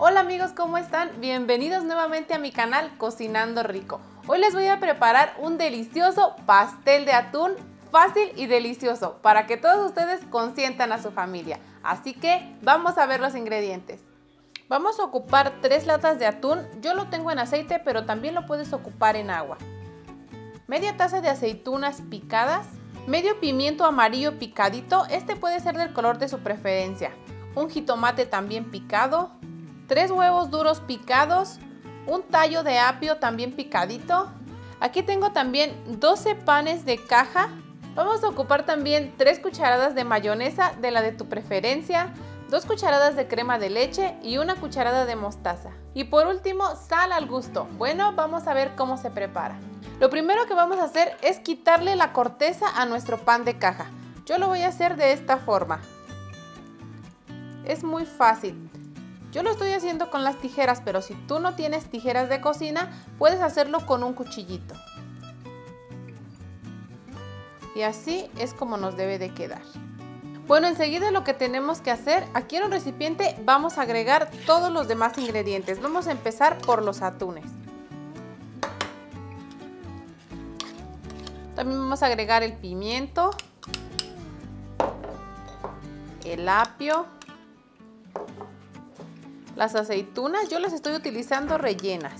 Hola amigos, ¿cómo están? Bienvenidos nuevamente a mi canal Cocinando Rico. Hoy les voy a preparar un delicioso pastel de atún fácil y delicioso para que todos ustedes consientan a su familia. Así que vamos a ver los ingredientes. Vamos a ocupar tres latas de atún. Yo lo tengo en aceite, pero también lo puedes ocupar en agua. Media taza de aceitunas picadas. Medio pimiento amarillo picadito. Este puede ser del color de su preferencia. Un jitomate también picado. Tres huevos duros picados. Un tallo de apio también picadito. Aquí tengo también 12 panes de caja. Vamos a ocupar también 3 cucharadas de mayonesa de la de tu preferencia. 2 cucharadas de crema de leche y una cucharada de mostaza. Y por último, sal al gusto. Bueno, vamos a ver cómo se prepara. Lo primero que vamos a hacer es quitarle la corteza a nuestro pan de caja. Yo lo voy a hacer de esta forma. Es muy fácil. Yo lo estoy haciendo con las tijeras, pero si tú no tienes tijeras de cocina, puedes hacerlo con un cuchillito. Y así es como nos debe de quedar. Bueno, enseguida lo que tenemos que hacer, aquí en un recipiente vamos a agregar todos los demás ingredientes. Vamos a empezar por los atunes. También vamos a agregar el pimiento, el apio, las aceitunas. Yo las estoy utilizando rellenas.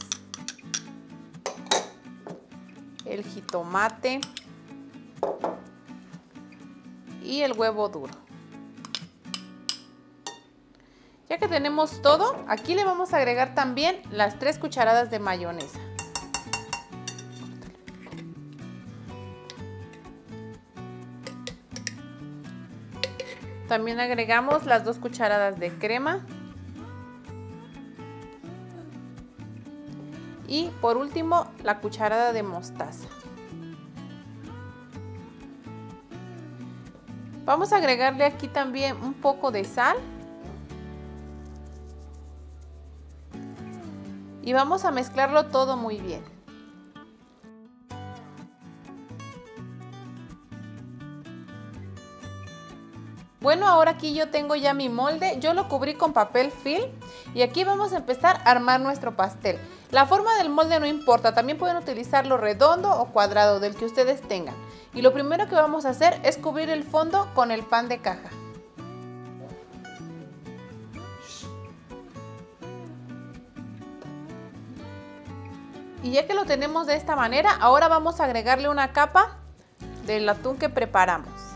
El jitomate y el huevo duro. Ya que tenemos todo, aquí le vamos a agregar también las 3 cucharadas de mayonesa. También agregamos las dos cucharadas de crema. Y por último, la cucharada de mostaza. Vamos a agregarle aquí también un poco de sal. Y vamos a mezclarlo todo muy bien. Bueno, ahora aquí yo tengo ya mi molde, yo lo cubrí con papel film y aquí vamos a empezar a armar nuestro pastel. La forma del molde no importa, también pueden utilizarlo redondo o cuadrado, del que ustedes tengan. Y lo primero que vamos a hacer es cubrir el fondo con el pan de caja. Y ya que lo tenemos de esta manera, ahora vamos a agregarle una capa del atún que preparamos.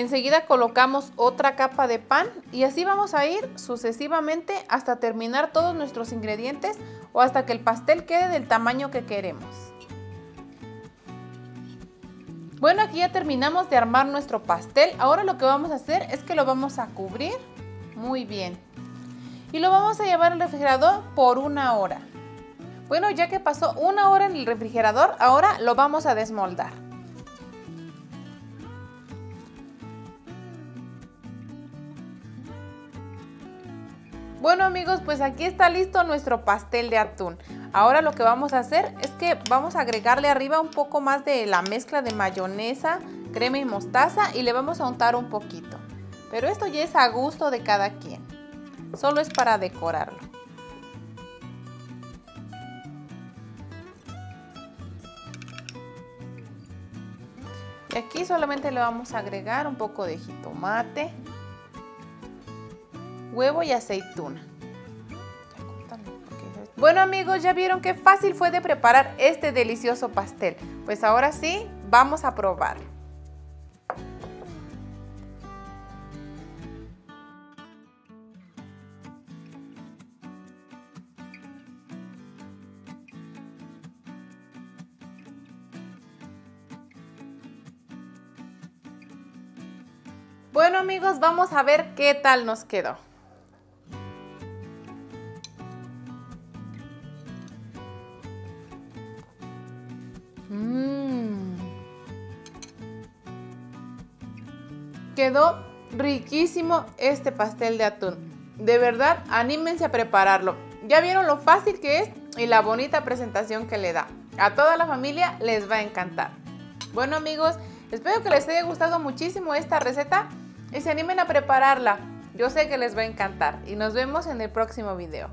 Enseguida colocamos otra capa de pan y así vamos a ir sucesivamente hasta terminar todos nuestros ingredientes o hasta que el pastel quede del tamaño que queremos. Bueno, aquí ya terminamos de armar nuestro pastel. Ahora lo que vamos a hacer es que lo vamos a cubrir muy bien. Y lo vamos a llevar al refrigerador por una hora. Bueno, ya que pasó una hora en el refrigerador, ahora lo vamos a desmoldar. Bueno amigos, pues aquí está listo nuestro pastel de atún. Ahora lo que vamos a hacer es que vamos a agregarle arriba un poco más de la mezcla de mayonesa, crema y mostaza y le vamos a untar un poquito. Pero esto ya es a gusto de cada quien. Solo es para decorarlo. Y aquí solamente le vamos a agregar un poco de jitomate huevo y aceituna. Bueno amigos, ya vieron qué fácil fue de preparar este delicioso pastel. Pues ahora sí, vamos a probar. Bueno amigos, vamos a ver qué tal nos quedó. Quedó riquísimo este pastel de atún. De verdad, anímense a prepararlo. Ya vieron lo fácil que es y la bonita presentación que le da. A toda la familia les va a encantar. Bueno amigos, espero que les haya gustado muchísimo esta receta y se animen a prepararla. Yo sé que les va a encantar y nos vemos en el próximo video.